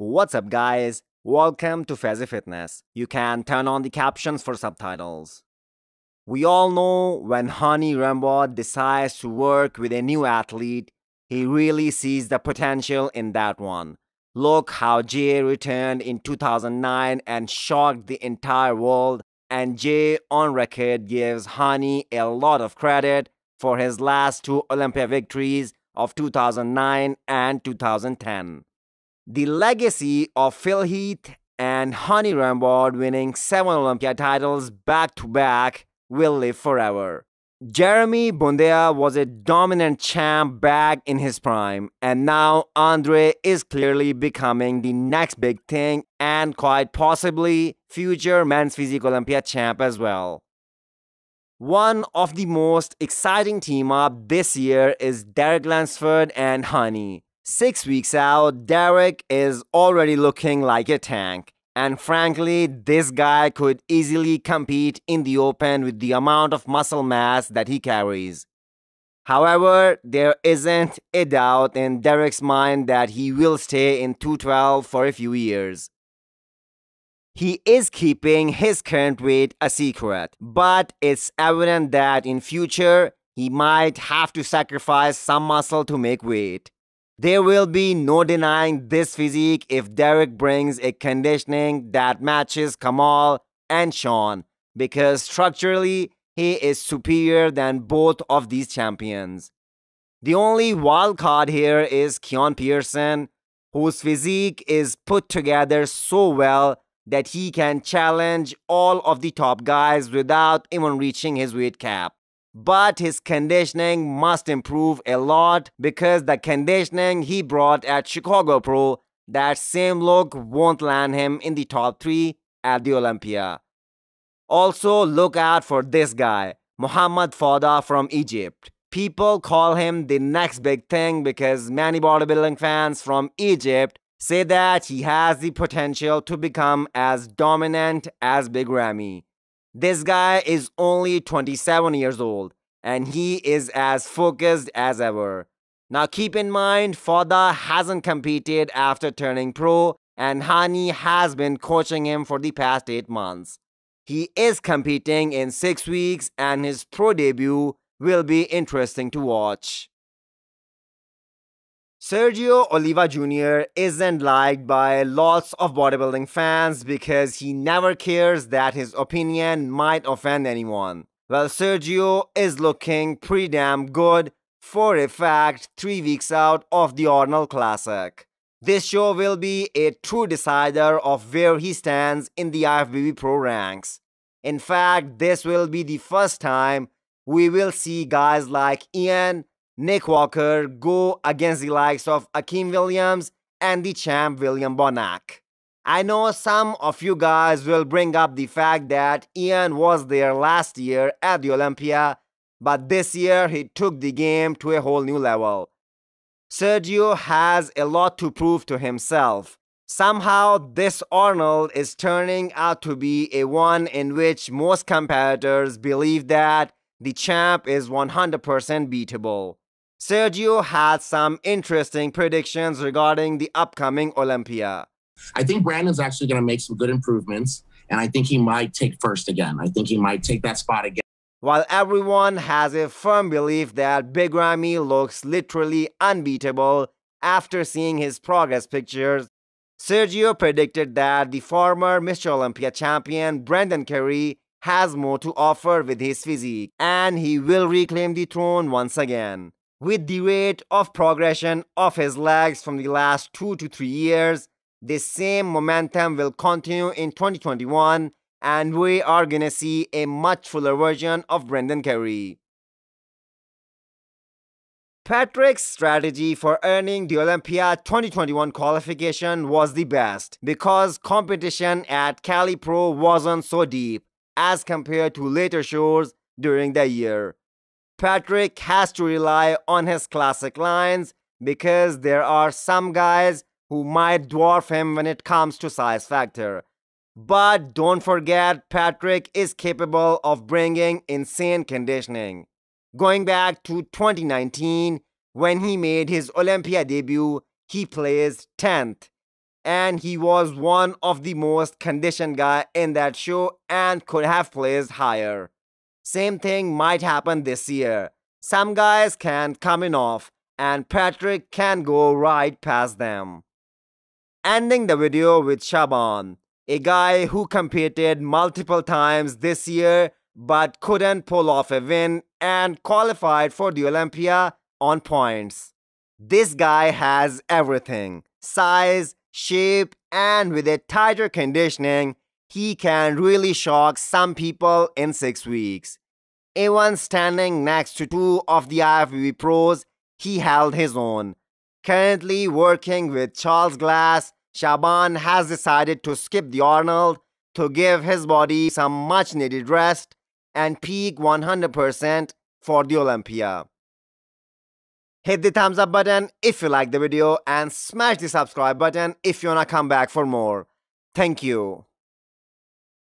What's up, guys? Welcome to Fazi Fitness. You can turn on the captions for subtitles. We all know when Hany Rambod decides to work with a new athlete, he really sees the potential in that one. Look how Jay returned in 2009 and shocked the entire world, and Jay on record gives Hany a lot of credit for his last two Olympia victories of 2009 and 2010. The legacy of Phil Heath and Hany Rambod winning seven Olympia titles back to back will live forever. Jeremy Buendia was a dominant champ back in his prime, and now Andre is clearly becoming the next big thing and quite possibly future men's physique Olympia champ as well. One of the most exciting team up this year is Derek Lunsford and Hany. Six weeks out, Derek is already looking like a tank. And frankly, this guy could easily compete in the open with the amount of muscle mass that he carries. However, there isn't a doubt in Derek's mind that he will stay in 212 for a few years. He is keeping his current weight a secret, but it's evident that in future he might have to sacrifice some muscle to make weight. There will be no denying this physique if Derek brings a conditioning that matches Kamal and Sean, because structurally he is superior than both of these champions. The only wild card here is Keone Pearson, whose physique is put together so well that he can challenge all of the top guys without even reaching his weight cap but his conditioning must improve a lot because the conditioning he brought at Chicago Pro, that same look won't land him in the top 3 at the Olympia. Also, look out for this guy, Mohammad Foda from Egypt. People call him the next big thing because many bodybuilding fans from Egypt say that he has the potential to become as dominant as Big Ramy. This guy is only 27 years old and he is as focused as ever. Now keep in mind, Foda hasn't competed after turning pro and Hany has been coaching him for the past 8 months. He is competing in 6 weeks and his pro debut will be interesting to watch. Sergio Oliva Jr. isn't liked by lots of bodybuilding fans because he never cares that his opinion might offend anyone. Well, Sergio is looking pretty damn good for a fact three weeks out of the Arnold Classic. This show will be a true decider of where he stands in the IFBB Pro ranks. In fact, this will be the first time we will see guys like Iain Nick Walker go against the likes of Akim Williams and the champ William Bonac. I know some of you guys will bring up the fact that Iain was there last year at the Olympia, but this year he took the game to a whole new level. Sergio has a lot to prove to himself. Somehow, this Arnold is turning out to be a one in which most competitors believe that the champ is 100% beatable. Sergio had some interesting predictions regarding the upcoming Olympia. I think Brandon's actually going to make some good improvements, and I think he might take first again. I think he might take that spot again. While everyone has a firm belief that Big Ramy looks literally unbeatable after seeing his progress pictures, Sergio predicted that the former Mr. Olympia champion Brandon Curry has more to offer with his physique, and he will reclaim the throne once again. With the rate of progression of his legs from the last two to three years, this same momentum will continue in 2021 and we are gonna see a much fuller version of Brandon Curry. Patrick's strategy for earning the Olympia 2021 qualification was the best because competition at Cali Pro wasn't so deep as compared to later shows during the year. Patrick has to rely on his classic lines because there are some guys who might dwarf him when it comes to size factor. But don't forget, Patrick is capable of bringing insane conditioning. Going back to 2019, when he made his Olympia debut, he placed 10th. and he was one of the most conditioned guy in that show and could have placed higher. Same thing might happen this year. Some guys can come in off and Patrick can go right past them. Ending the video with Shaaban, a guy who competed multiple times this year but couldn't pull off a win and qualified for the Olympia on points. This guy has everything size, shape, and with a tighter conditioning, he can really shock some people in six weeks. Even standing next to two of the IFBB pros, he held his own. Currently working with Charles Glass, Shaaban has decided to skip the Arnold to give his body some much needed rest and peak 100% for the Olympia. Hit the thumbs up button if you like the video and smash the subscribe button if you wanna come back for more. Thank you.